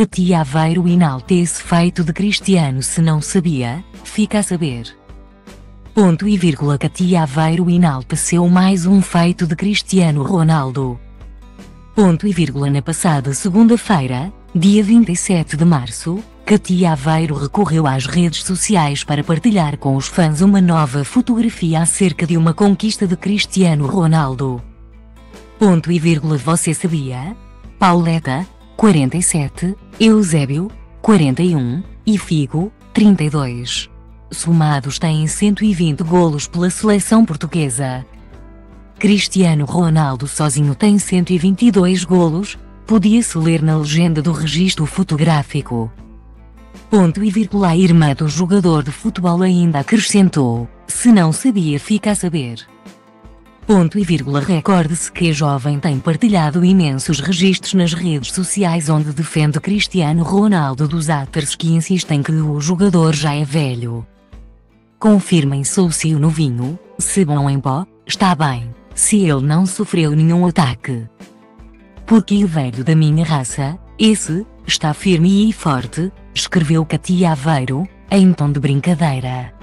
Katia Aveiro enaltece feito de Cristiano se não sabia, fica a saber. Ponto e vírgula Katia Aveiro enalteceu mais um feito de Cristiano Ronaldo. Ponto e vírgula na passada segunda-feira, dia 27 de março, Katia Aveiro recorreu às redes sociais para partilhar com os fãs uma nova fotografia acerca de uma conquista de Cristiano Ronaldo. Ponto e vírgula você sabia? Pauleta, 47, Eusébio, 41, e Figo, 32. Somados têm 120 golos pela seleção portuguesa. Cristiano Ronaldo sozinho tem 122 golos, podia-se ler na legenda do registro fotográfico. Ponto e vírgula a irmã do jogador de futebol ainda acrescentou, se não sabia fica a saber. Ponto e vírgula recorde-se que a jovem tem partilhado imensos registros nas redes sociais onde defende Cristiano Ronaldo dos haters que insistem que o jogador já é velho. Confirmem-se o se o novinho, se bom em pó, está bem, se ele não sofreu nenhum ataque. Porque o velho da minha raça, esse, está firme e forte, escreveu Katia Aveiro, em tom de brincadeira.